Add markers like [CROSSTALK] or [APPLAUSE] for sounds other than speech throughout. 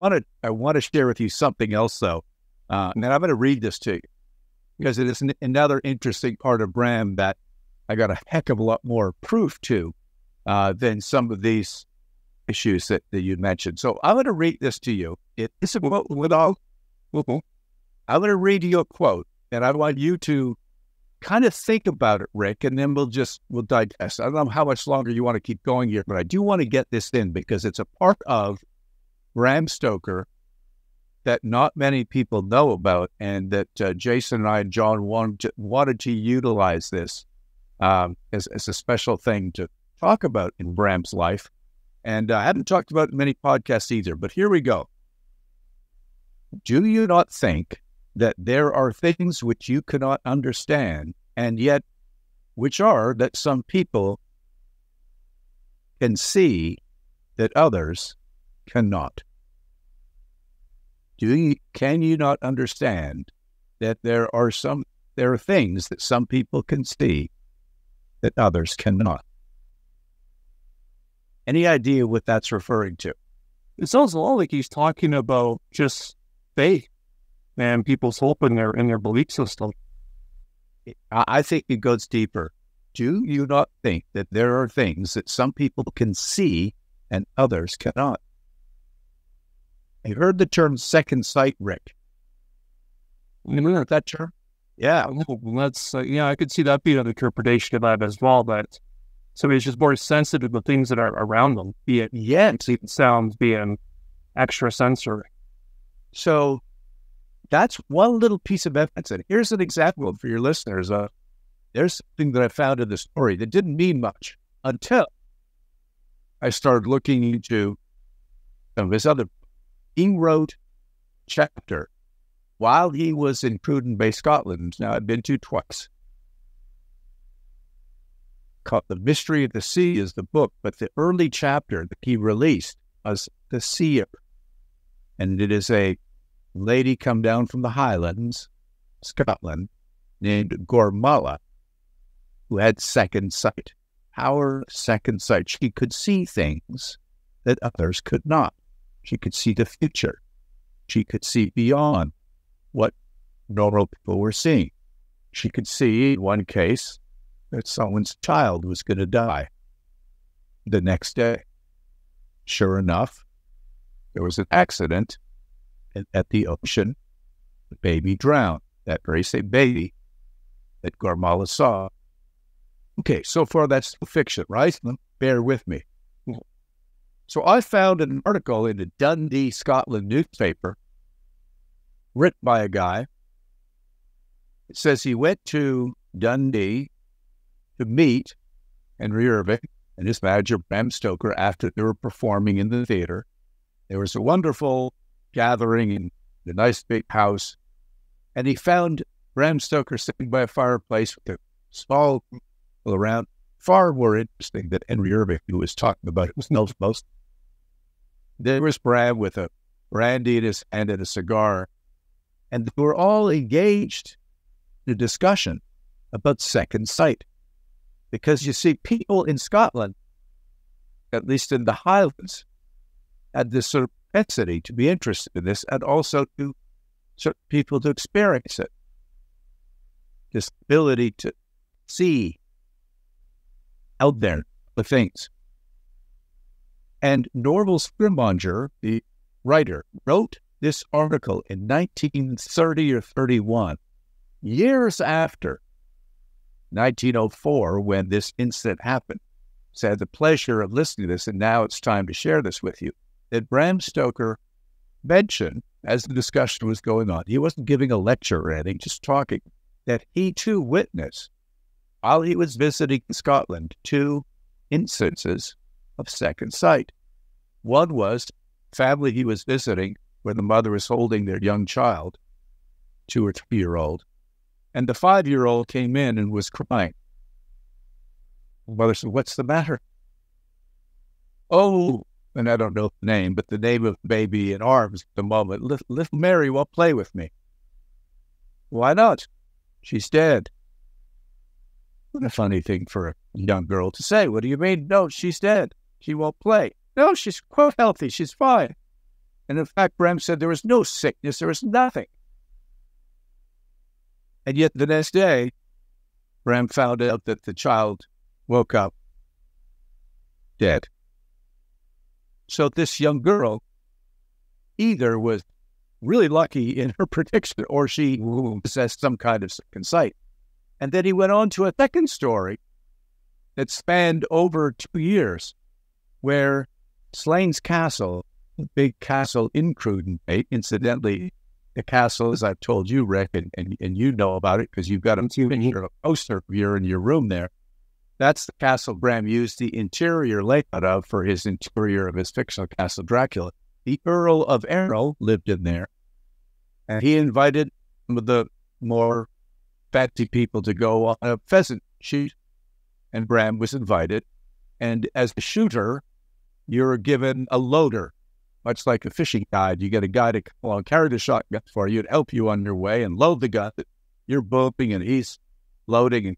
want to I want to share with you something else though, uh, and I'm going to read this to you because it is an, another interesting part of Bram that I got a heck of a lot more proof to uh, than some of these issues that, that you mentioned. So I'm going to read this to you. It is a quote with all. I'm going to read you a quote, and I want you to kind of think about it, Rick, and then we'll just we'll digest. I don't know how much longer you want to keep going here, but I do want to get this in because it's a part of Bram Stoker that not many people know about, and that uh, Jason and I and John wanted to, wanted to utilize this um, as, as a special thing to talk about in Bram's life. And I haven't talked about many podcasts either, but here we go. Do you not think that there are things which you cannot understand, and yet which are that some people can see that others cannot? Do you, can you not understand that there are some there are things that some people can see that others cannot? Any idea what that's referring to? It sounds a lot like he's talking about just faith and people's hope in their in their belief system. I think it goes deeper. Do you not think that there are things that some people can see and others cannot? I heard the term second sight, Rick. You know that term? Yeah. That's uh, yeah, I could see that being an interpretation of that as well. That somebody's just more sensitive to the things that are around them, be it yes, even sounds, being extra sensory. So that's one little piece of evidence. And here's an example for your listeners. Uh, there's something that I found in the story that didn't mean much until I started looking into some of his other. He wrote chapter while he was in Cruden Bay, Scotland. Now I've been to twice. Called The Mystery of the Sea is the book, but the early chapter that he released was The Seer. And it is a lady come down from the Highlands, Scotland, named Gormala, who had second sight. Our second sight. She could see things that others could not. She could see the future. She could see beyond what normal people were seeing. She could see, in one case, that someone's child was going to die the next day. Sure enough, there was an accident at the ocean, the baby drowned. That very same baby that Gormala saw. Okay, so far that's fiction, right? Bear with me. So I found an article in the Dundee, Scotland newspaper written by a guy. It says he went to Dundee to meet Henry Irving and his manager, Bram Stoker, after they were performing in the theater. There was a wonderful gathering in the nice big house, and he found Bram Stoker sitting by a fireplace with a small group around. Far more interesting than Henry Irving, who was talking about it, was most. There was Bram with a brandy in his hand and a cigar, and they were all engaged in a discussion about second sight. Because you see, people in Scotland, at least in the Highlands, had this sort of propensity to be interested in this and also to certain people to experience it. This ability to see out there the things. And Norval Scrimgeour, the writer, wrote this article in 1930 or 31, years after 1904, when this incident happened. So I had the pleasure of listening to this, and now it's time to share this with you that Bram Stoker mentioned as the discussion was going on. He wasn't giving a lecture or anything, just talking, that he too witnessed while he was visiting Scotland two instances of second sight. One was family he was visiting where the mother was holding their young child, two or three year old, and the five year old came in and was crying. The mother said, What's the matter? Oh, and I don't know the name, but the name of the baby in arms at the moment. Little, Mary won't play with me. Why not? She's dead. What a funny thing for a young girl to say. What do you mean? No, she's dead. She won't play. No, she's quite healthy. She's fine. And in fact, Bram said there was no sickness, there was nothing. And yet the next day, Bram found out that the child woke up dead. So this young girl either was really lucky in her [LAUGHS] prediction or she possessed some kind of second sight. And then he went on to a second story that spanned over two years, where Slains Castle, a big castle in Cruden, incidentally, the castle, as I've told you, Rick, and, and, and you know about it because you've got a picture, a poster you in your room there. That's the castle Bram used the interior layout of for his interior of his fictional castle Dracula. The Earl of Erroll lived in there, and he invited some of the more fancy people to go on a pheasant shoot, and Bram was invited. And as a shooter, you're given a loader, much like a fishing guide. You get a guy to come along, carry the shotgun for you to help you on your way and load the gun. You're bumping and he's loading and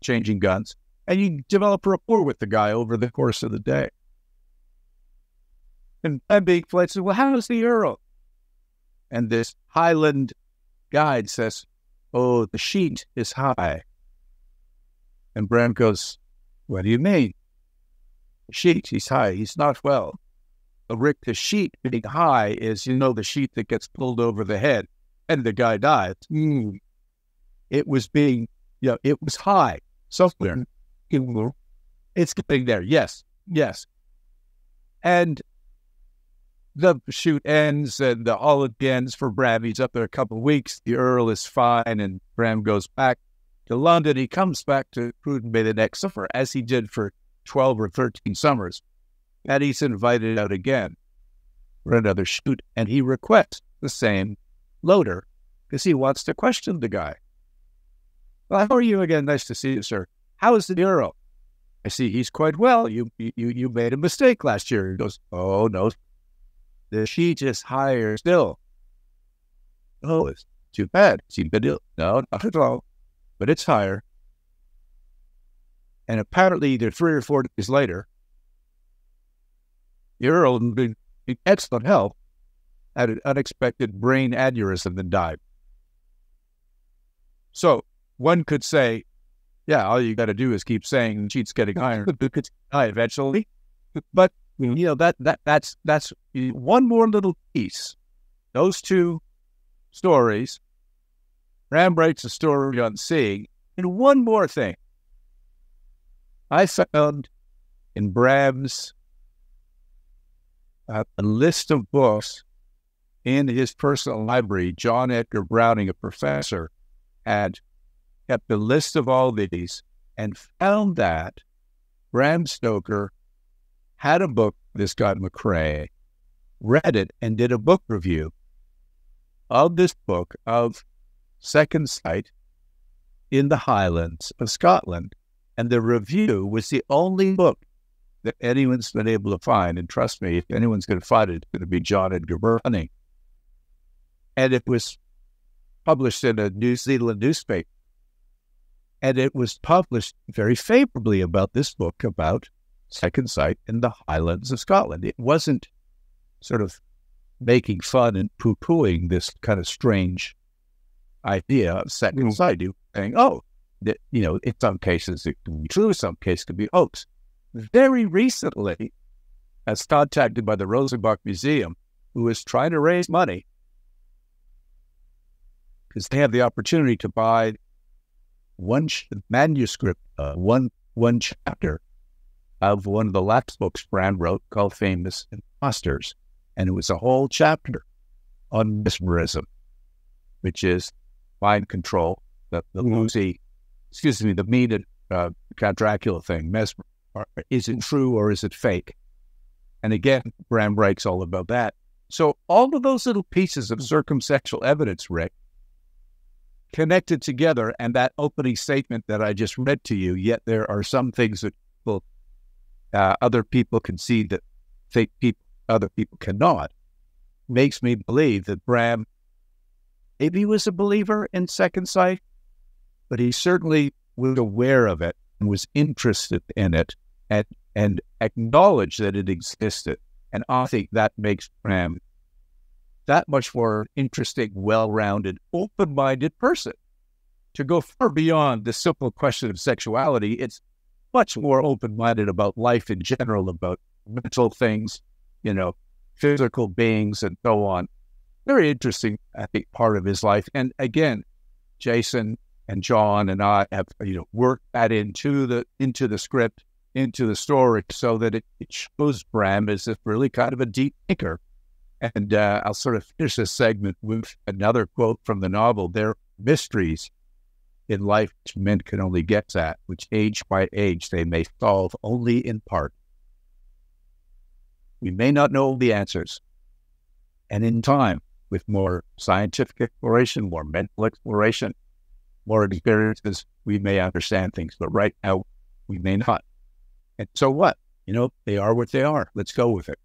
changing guns and you develop a rapport with the guy over the course of the day. And I'm being says, Well, how's the Earl? And this Highland guide says, Oh, the sheet is high. And Bram goes, What do you mean? The sheet, he's high, he's not well. But Rick, the sheet being high is, you know, the sheet that gets pulled over the head and the guy dies. Mm. It was being, you know, it was high somewhere. [LAUGHS] It's getting there. Yes. Yes. And the shoot ends and the holiday ends for Bram. He's up there a couple of weeks. The Earl is fine, and Bram goes back to London. He comes back to Cruden Bay the next summer, as he did for 12 or 13 summers. And he's invited out again for another shoot, and he requests the same loader because he wants to question the guy. Well, how are you again? Nice to see you, sir. How is the Bureau? I see he's quite well. You you you made a mistake last year. He goes, Oh no. The sheet is higher still. Oh, it's too bad. See, but no, not at all. But it's higher. And apparently either three or four days later, the Earl in excellent health had an unexpected brain aneurysm and died. So one could say yeah, all you got to do is keep saying sheet's getting higher. [LAUGHS] High eventually. But you know that that that's that's one more little piece. Those two stories. Bram writes a story on seeing, and one more thing. I found in Bram's uh, a list of books in his personal library. John Edgar Browning, a professor, had kept a list of all these and found that Bram Stoker had a book, this guy McCrae, read it and did a book review of this book of Second Sight in the Highlands of Scotland. And the review was the only book that anyone's been able to find. And trust me, if anyone's going to find it, it's going to be John Edgar Browning. And it was published in a New Zealand newspaper. And it was published very favorably about this book about Second Sight in the Highlands of Scotland. It wasn't sort of making fun and poo pooing this kind of strange idea of second mm. sight. You saying, oh, that, you know, in some cases it can be true, some cases can be hoax. Very recently, as contacted by the Rosenbach Museum, who is trying to raise money because they have the opportunity to buy one sh- manuscript, uh, one one chapter of one of the last books Bram wrote called Famous Impostors. And it was a whole chapter on mesmerism, which is mind control, the, the mm-hmm. Excuse me, the mean uh, Count Dracula thing. Mesmer, is it true or is it fake? And again, Bram writes all about that. So all of those little pieces of circumstantial evidence, Rick, connected together and that opening statement that I just read to you, yet there are some things that people, uh, other people can see that think people, other people cannot, makes me believe that Bram maybe was a believer in second sight, but he certainly was aware of it and was interested in it and, and acknowledged that it existed. And I think that makes Bram that much more interesting, well rounded, open minded person. To go far beyond the simple question of sexuality, it's much more open minded about life in general, about mental things, you know, physical beings, and so on. Very interesting, I think, part of his life. And again, Jason and John and I have you know worked that into the into the script, into the story, so that it, it shows Bram as a really kind of a deep thinker. And uh, I'll sort of finish this segment with another quote from the novel. There are mysteries in life which men can only get at, which age by age they may solve only in part. We may not know the answers. And in time, with more scientific exploration, more mental exploration, more experiences, we may understand things. But right now, we may not. And so what? You know, they are what they are. Let's go with it.